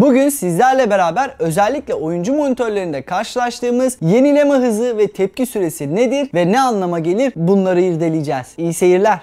Bugün sizlerle beraber özellikle oyuncu monitörlerinde karşılaştığımız yenileme hızı ve tepki süresi nedir ve ne anlama gelir bunları irdeleyeceğiz. İyi seyirler.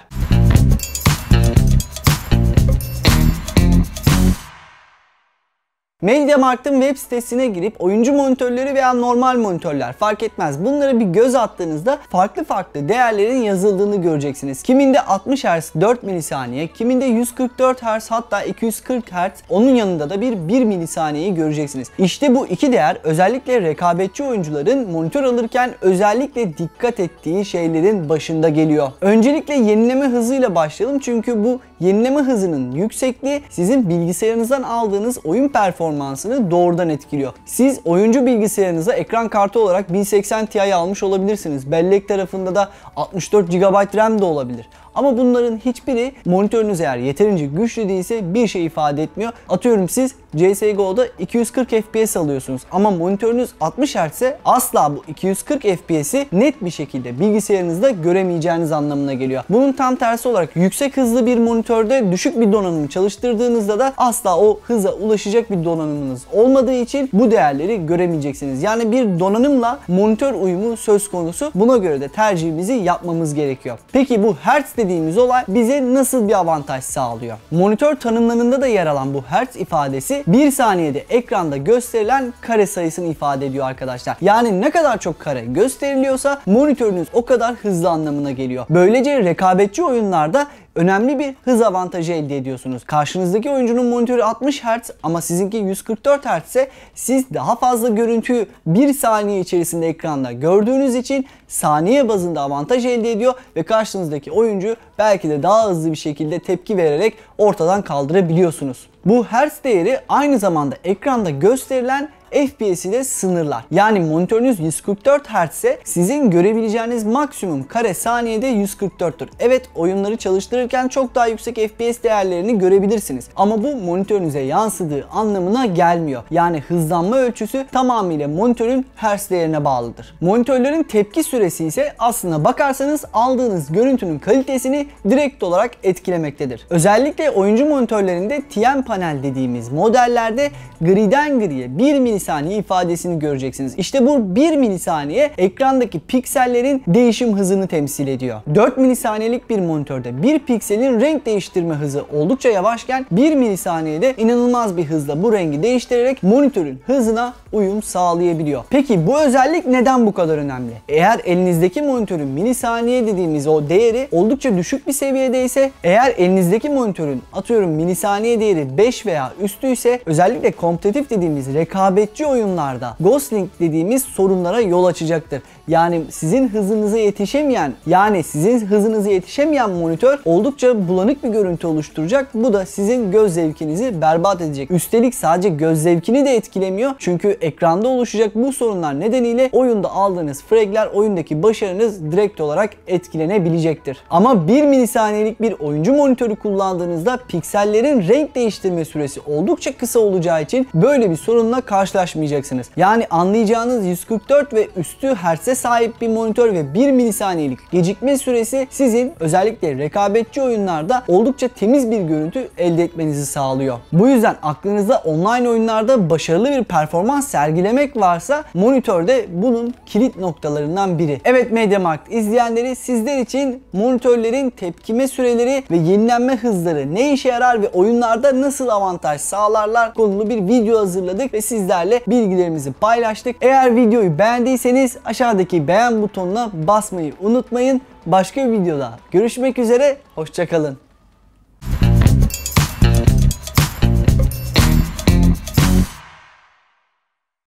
MediaMarkt'ın web sitesine girip oyuncu monitörleri veya normal monitörler fark etmez. Bunlara bir göz attığınızda farklı farklı değerlerin yazıldığını göreceksiniz. Kiminde 60 Hz 4 milisaniye, kiminde 144 Hz hatta 240 Hz onun yanında da bir 1 milisaniyeyi göreceksiniz. İşte bu iki değer özellikle rekabetçi oyuncuların monitör alırken özellikle dikkat ettiği şeylerin başında geliyor. Öncelikle yenileme hızıyla başlayalım çünkü bu yenileme hızının yüksekliği sizin bilgisayarınızdan aldığınız oyun performansını doğrudan etkiliyor. Siz oyuncu bilgisayarınıza ekran kartı olarak 1080 Ti almış olabilirsiniz. Bellek tarafında da 64 GB RAM de olabilir. Ama bunların hiçbiri monitörünüz eğer yeterince güçlü değilse bir şey ifade etmiyor. Atıyorum siz CSGO'da 240 FPS alıyorsunuz ama monitörünüz 60 Hz ise asla bu 240 FPS'i net bir şekilde bilgisayarınızda göremeyeceğiniz anlamına geliyor. Bunun tam tersi olarak yüksek hızlı bir monitörde düşük bir donanım çalıştırdığınızda da asla o hıza ulaşacak bir donanımınız olmadığı için bu değerleri göremeyeceksiniz. Yani bir donanımla monitör uyumu söz konusu. Buna göre de tercihimizi yapmamız gerekiyor. Peki bu Hertz dediğimiz olay bize nasıl bir avantaj sağlıyor? Monitör tanımlarında da yer alan bu Hertz ifadesi 1 saniyede ekranda gösterilen kare sayısını ifade ediyor arkadaşlar. Yani ne kadar çok kare gösteriliyorsa monitörünüz o kadar hızlı anlamına geliyor. Böylece rekabetçi oyunlarda önemli bir hız avantajı elde ediyorsunuz. Karşınızdaki oyuncunun monitörü 60 Hz ama sizinki 144 Hz ise siz daha fazla görüntüyü 1 saniye içerisinde ekranda gördüğünüz için saniye bazında avantaj elde ediyor ve karşınızdaki oyuncu belki de daha hızlı bir şekilde tepki vererek ortadan kaldırabiliyorsunuz. Bu Hertz değeri aynı zamanda ekranda gösterilen FPS'i de sınırlar. Yani monitörünüz 144 Hz ise sizin görebileceğiniz maksimum kare saniyede 144'tür. Evet oyunları çalıştırırken çok daha yüksek FPS değerlerini görebilirsiniz. Ama bu monitörünüze yansıdığı anlamına gelmiyor. Yani hızlanma ölçüsü tamamıyla monitörün Hz değerine bağlıdır. Monitörlerin tepki süresi ise aslına bakarsanız aldığınız görüntünün kalitesini direkt olarak etkilemektedir. Özellikle oyuncu monitörlerinde TN panel dediğimiz modellerde griden griye 1 milisaniye milisaniye ifadesini göreceksiniz. İşte bu 1 milisaniye ekrandaki piksellerin değişim hızını temsil ediyor. 4 milisaniyelik bir monitörde bir pikselin renk değiştirme hızı oldukça yavaşken 1 milisaniyede inanılmaz bir hızla bu rengi değiştirerek monitörün hızına uyum sağlayabiliyor. Peki bu özellik neden bu kadar önemli? Eğer elinizdeki monitörün milisaniye dediğimiz o değeri oldukça düşük bir seviyede ise eğer elinizdeki monitörün atıyorum milisaniye değeri 5 veya üstüyse özellikle kompetitif dediğimiz rekabet rekabetçi oyunlarda Ghostlink dediğimiz sorunlara yol açacaktır. Yani sizin hızınıza yetişemeyen yani sizin hızınıza yetişemeyen monitör oldukça bulanık bir görüntü oluşturacak. Bu da sizin göz zevkinizi berbat edecek. Üstelik sadece göz zevkini de etkilemiyor. Çünkü ekranda oluşacak bu sorunlar nedeniyle oyunda aldığınız fragler oyundaki başarınız direkt olarak etkilenebilecektir. Ama 1 milisaniyelik bir oyuncu monitörü kullandığınızda piksellerin renk değiştirme süresi oldukça kısa olacağı için böyle bir sorunla karşılaşmayacaksınız. Yani anlayacağınız 144 ve üstü Hz'e sahip bir monitör ve 1 milisaniyelik gecikme süresi sizin özellikle rekabetçi oyunlarda oldukça temiz bir görüntü elde etmenizi sağlıyor. Bu yüzden aklınızda online oyunlarda başarılı bir performans sergilemek varsa monitörde bunun kilit noktalarından biri. Evet MediaMarkt izleyenleri sizler için monitörlerin tepkime süreleri ve yenilenme hızları ne işe yarar ve oyunlarda nasıl avantaj sağlarlar konulu bir video hazırladık ve sizlerle bilgilerimizi paylaştık. Eğer videoyu beğendiyseniz aşağıdaki beğen butonuna basmayı unutmayın. Başka bir videoda görüşmek üzere, hoşçakalın.